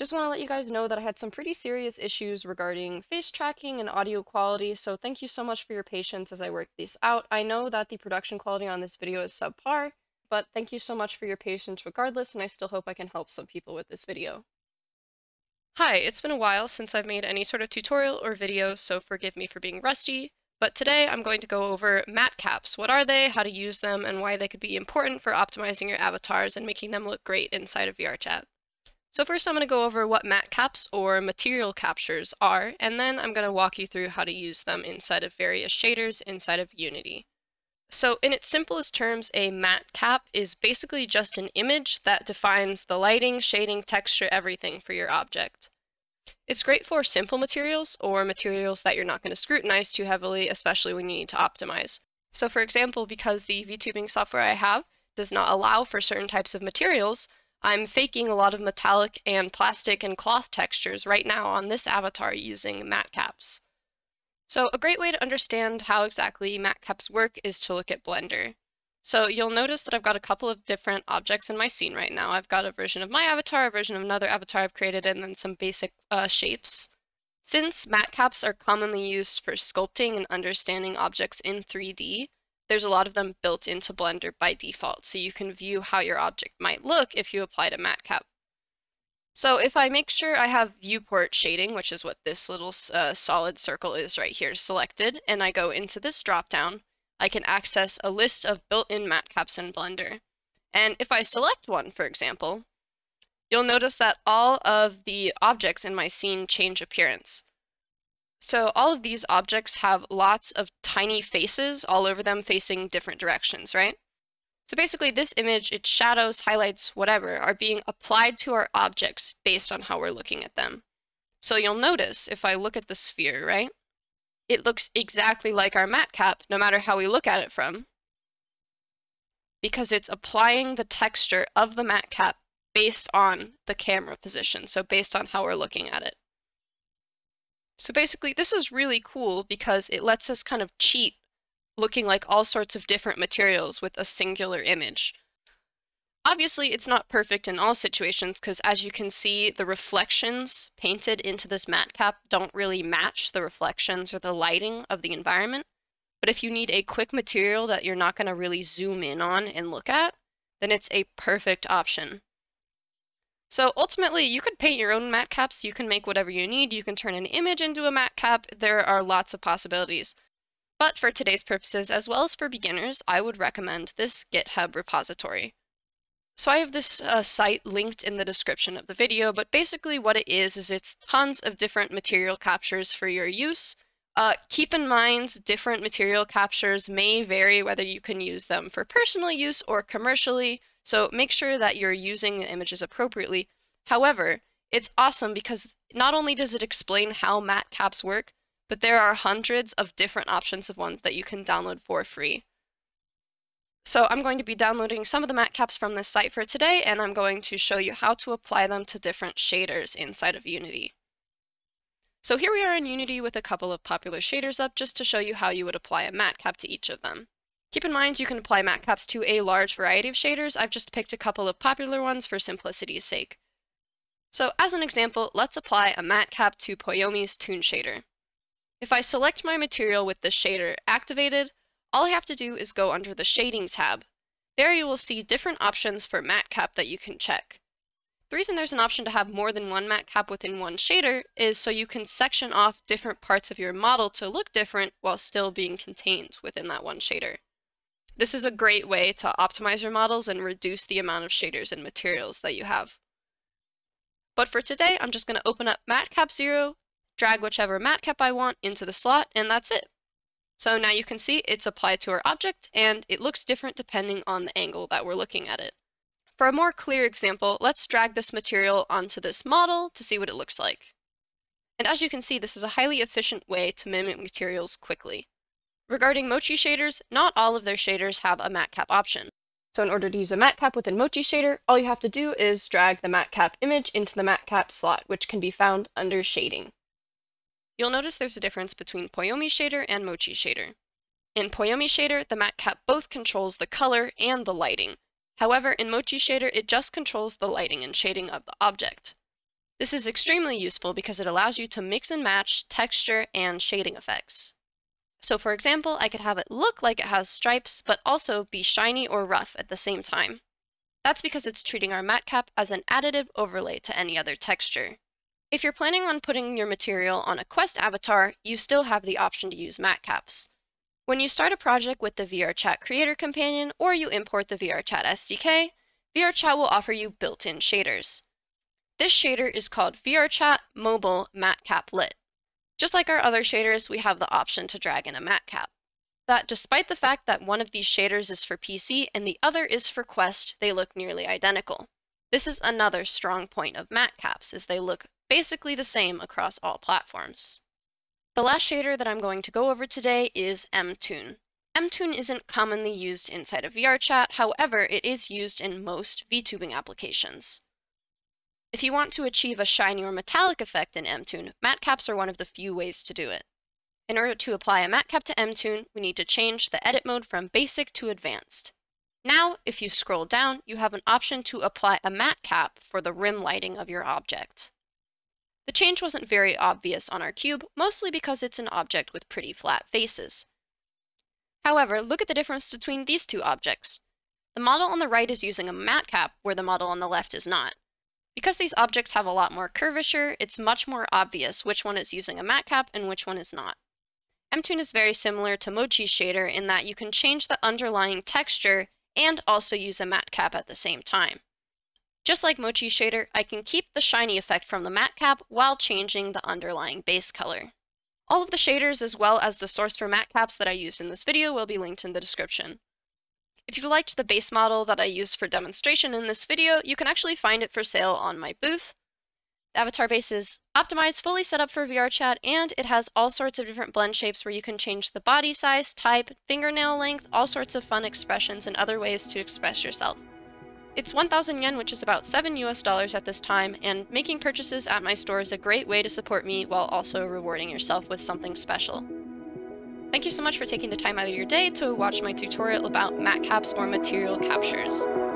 Just want to let you guys know that I had some pretty serious issues regarding face tracking and audio quality, so thank you so much for your patience as I work these out. I know that the production quality on this video is subpar, but thank you so much for your patience regardless, and I still hope I can help some people with this video. Hi, it's been a while since I've made any sort of tutorial or video, so forgive me for being rusty, but today I'm going to go over matcaps. What are they, how to use them, and why they could be important for optimizing your avatars and making them look great inside of VRChat. So first I'm going to go over what matcaps or material captures are, and then I'm going to walk you through how to use them inside of various shaders inside of Unity. So in its simplest terms, a matcap is basically just an image that defines the lighting, shading, texture, everything for your object. It's great for simple materials or materials that you're not going to scrutinize too heavily, especially when you need to optimize. So for example, because the VTubing software I have does not allow for certain types of materials, I'm faking a lot of metallic and plastic and cloth textures right now on this avatar using matcaps. So a great way to understand how exactly matcaps work is to look at Blender. So you'll notice that I've got a couple of different objects in my scene right now. I've got a version of my avatar, a version of another avatar I've created, and then some basic uh, shapes. Since matcaps are commonly used for sculpting and understanding objects in 3D, there's a lot of them built into Blender by default, so you can view how your object might look if you applied a matcap. So if I make sure I have viewport shading, which is what this little uh, solid circle is right here selected, and I go into this dropdown, I can access a list of built-in matcaps in Blender. And if I select one, for example, you'll notice that all of the objects in my scene change appearance. So all of these objects have lots of tiny faces all over them facing different directions, right? So basically this image, its shadows, highlights, whatever, are being applied to our objects based on how we're looking at them. So you'll notice if I look at the sphere, right? it looks exactly like our matcap, no matter how we look at it from, because it's applying the texture of the matcap based on the camera position, so based on how we're looking at it. So basically, this is really cool because it lets us kind of cheat looking like all sorts of different materials with a singular image. Obviously, it's not perfect in all situations because as you can see, the reflections painted into this matcap don't really match the reflections or the lighting of the environment. But if you need a quick material that you're not going to really zoom in on and look at, then it's a perfect option. So ultimately, you could paint your own matcaps, you can make whatever you need, you can turn an image into a matcap, there are lots of possibilities. But for today's purposes, as well as for beginners, I would recommend this GitHub repository. So I have this uh, site linked in the description of the video, but basically what it is, is it's tons of different material captures for your use. Uh, keep in mind, different material captures may vary whether you can use them for personal use or commercially, so make sure that you're using the images appropriately. However, it's awesome because not only does it explain how matcaps work, but there are hundreds of different options of ones that you can download for free. So I'm going to be downloading some of the matcaps from this site for today, and I'm going to show you how to apply them to different shaders inside of Unity. So here we are in Unity with a couple of popular shaders up just to show you how you would apply a matcap to each of them. Keep in mind you can apply matcaps to a large variety of shaders. I've just picked a couple of popular ones for simplicity's sake. So as an example, let's apply a matcap to Poiyomi's Toon Shader. If I select my material with the shader activated, all I have to do is go under the Shading tab. There you will see different options for matcap that you can check. The reason there's an option to have more than one matcap within one shader is so you can section off different parts of your model to look different while still being contained within that one shader. This is a great way to optimize your models and reduce the amount of shaders and materials that you have. But for today, I'm just going to open up matcap 0, drag whichever matcap I want into the slot, and that's it. So now you can see it's applied to our object and it looks different depending on the angle that we're looking at it. For a more clear example, let's drag this material onto this model to see what it looks like. And as you can see, this is a highly efficient way to mimic materials quickly. Regarding Mochi shaders, not all of their shaders have a matcap option. So in order to use a matcap within Mochi shader, all you have to do is drag the matcap image into the matcap slot, which can be found under shading. You'll notice there's a difference between Poiyomi shader and Mochi shader. In Poiyomi shader, the matcap both controls the color and the lighting. However, in Mochi shader, it just controls the lighting and shading of the object. This is extremely useful because it allows you to mix and match texture and shading effects. So for example, I could have it look like it has stripes, but also be shiny or rough at the same time. That's because it's treating our matcap as an additive overlay to any other texture. If you're planning on putting your material on a Quest avatar, you still have the option to use matcaps. When you start a project with the VRChat Creator Companion or you import the VRChat SDK, VRChat will offer you built-in shaders. This shader is called VRChat Mobile MatCap Lit. Just like our other shaders, we have the option to drag in a matcap. That despite the fact that one of these shaders is for PC and the other is for Quest, they look nearly identical. This is another strong point of matcaps, as they look basically the same across all platforms. The last shader that I'm going to go over today is MToon. MToon isn't commonly used inside of VRChat, however, it is used in most VTubing applications. If you want to achieve a shiny or metallic effect in MToon, matcaps are one of the few ways to do it. In order to apply a matcap cap to MToon, we need to change the edit mode from basic to advanced. Now, if you scroll down, you have an option to apply a matcap for the rim lighting of your object. The change wasn't very obvious on our cube, mostly because it's an object with pretty flat faces. However, look at the difference between these two objects. The model on the right is using a matcap where the model on the left is not. Because these objects have a lot more curvature, it's much more obvious which one is using a matcap and which one is not. MToon is very similar to Mochi's shader in that you can change the underlying texture and also use a matcap at the same time. Just like Mochi Shader, I can keep the shiny effect from the matcap while changing the underlying base color. All of the shaders as well as the source for matcaps that I used in this video will be linked in the description. If you liked the base model that I used for demonstration in this video, you can actually find it for sale on my booth. The avatar base is optimized, fully set up for VRChat, and it has all sorts of different blend shapes where you can change the body size, type, fingernail length, all sorts of fun expressions and other ways to express yourself. It's 1,000 yen, which is about 7 US dollars at this time, and making purchases at my store is a great way to support me while also rewarding yourself with something special. Thank you so much for taking the time out of your day to watch my tutorial about matcaps or material captures.